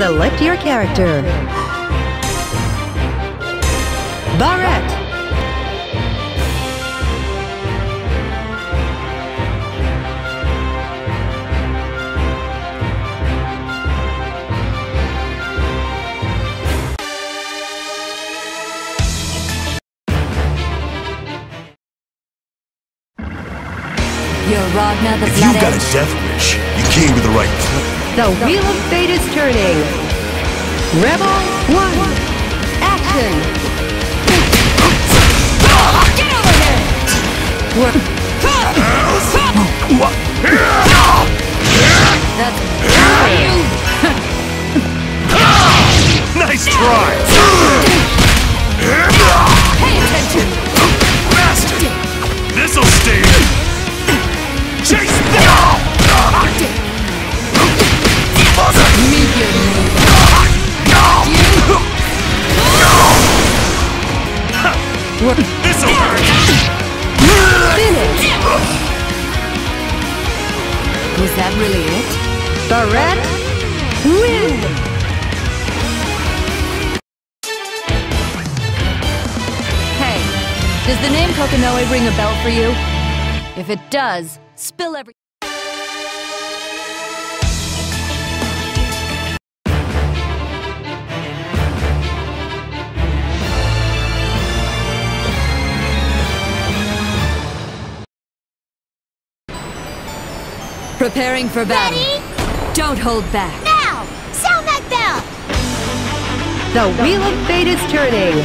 Select your character. Bullet. You're Ragnar the If you Blood got a death wish, you came to the right place. The Wheel of Fate is turning. Rebel 1. Action. Get over here! That's you! Nice try! Pay attention! Bastard! This'll sting! Bullet. Win. Hey, does the name Kokonoe ring a bell for you? If it does, spill every... Preparing for battle. Ready? Don't hold back. Now! Sound that bell! The Wheel of Fate is turning.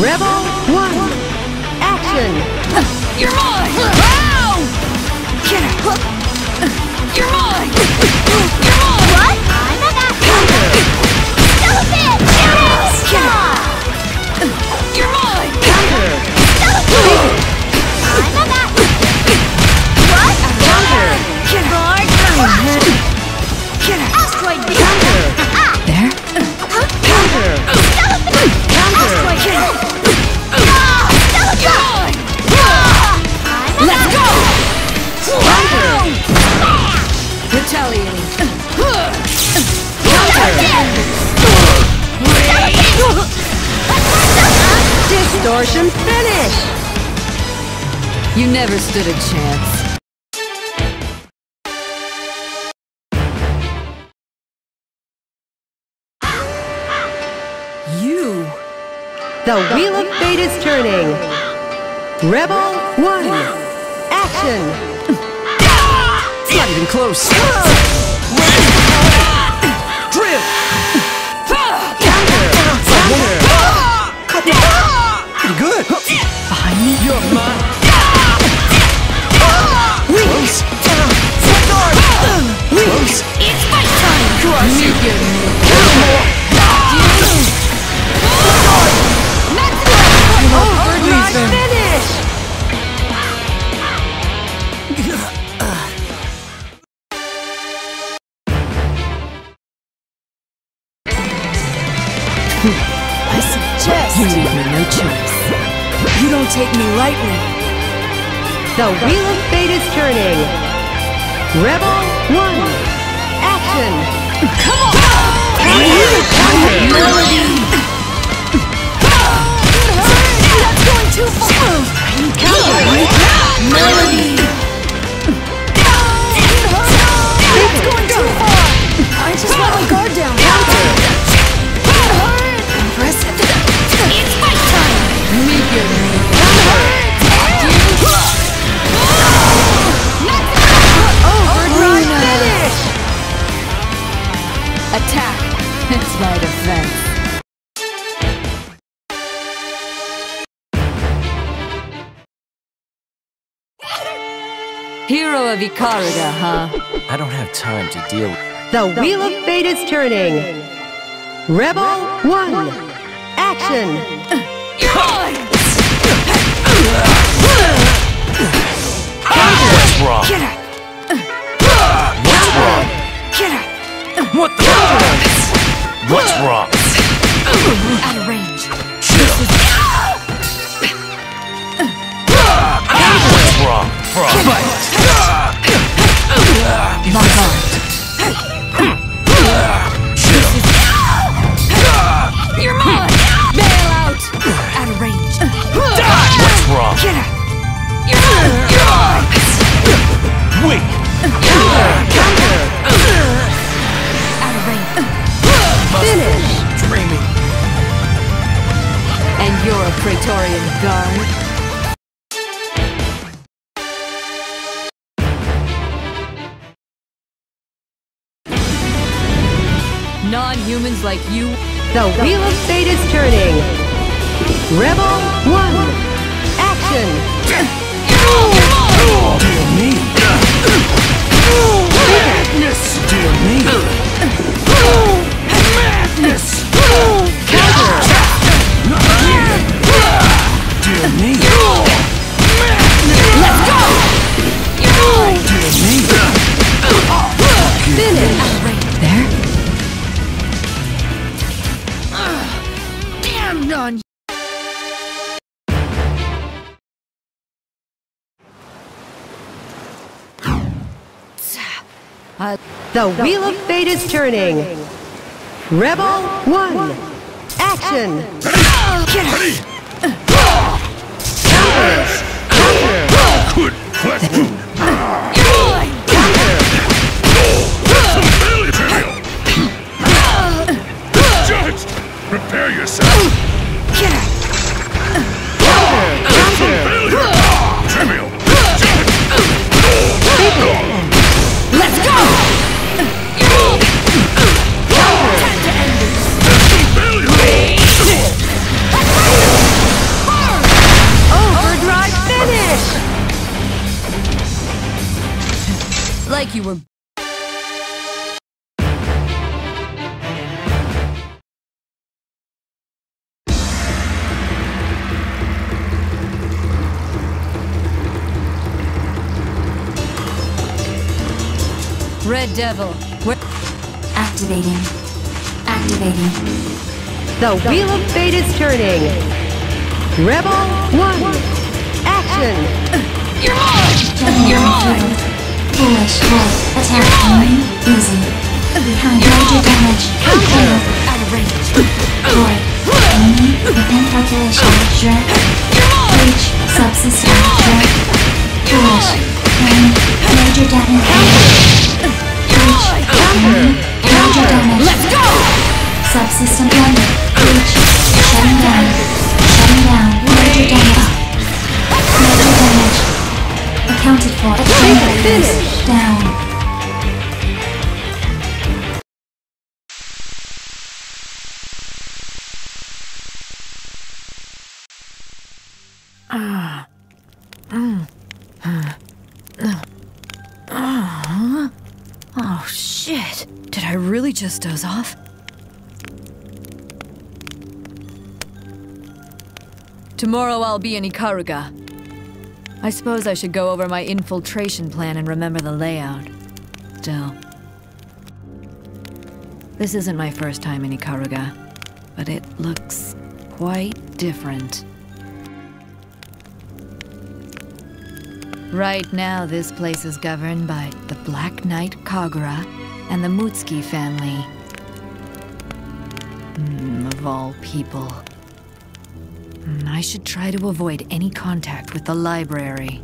Rebel 1. Action. You're mine! Ow! Get her! You're mine! You never stood a chance. You. The Wheel of Fate is turning. Rebel 1. Action. Not even close. The Wheel of Fate is turning. Rebel 1. Action. Come on! That's going too far! Melody! That's going Hero of Ikaruga, huh? I don't have time to deal with The Wheel of Fate is turning. Rebel 1. Action. You're mine! What's wrong? star. non-humans like you. The Wheel of Fate is turning. Rebel 1, action! Dear me! Damn Uh, The wheel of fate is turning. Rebel 1. Action. Good flesh wound. Red Devil, where? Activating. Activating. The wheel of fate is turning. Rebel 1. Action. Juggling field. Foolish wolf. Attack only. Easy. Major damage. Counter. Out of range. Void. Enemy. Within calculation. Shrek. Breach. Subsystem. Shrek. Foolish. Enemy. Major damage. Breach. Enemy. Major damage. Let's go! Subsystem blunder. Breach. Shutting down. Shutting down. Major damage. Major damage. Accounted for. Finish. Down. Oh just doze off? Tomorrow I'll be in Ikaruga. I suppose I should go over my infiltration plan and remember the layout. Still. This isn't my first time in Ikaruga, but it looks quite different. Right now, this place is governed by the Black Knight Kagura and the Mutsuki family. Hmm, of all people. Hmm, I should try to avoid any contact with the library.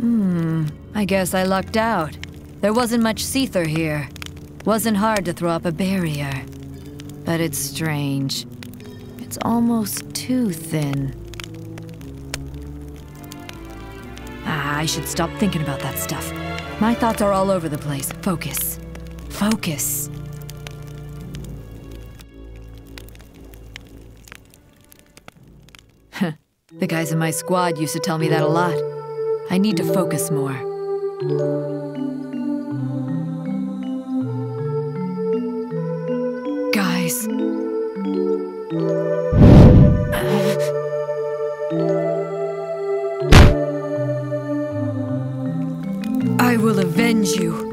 Hmm, I guess I lucked out. There wasn't much Seithr here. Wasn't hard to throw up a barrier. But it's strange. It's almost too thin. Ah, I should stop thinking about that stuff. My thoughts are all over the place. Focus. Focus. the guys in my squad used to tell me that a lot. I need to focus more. Avenge you.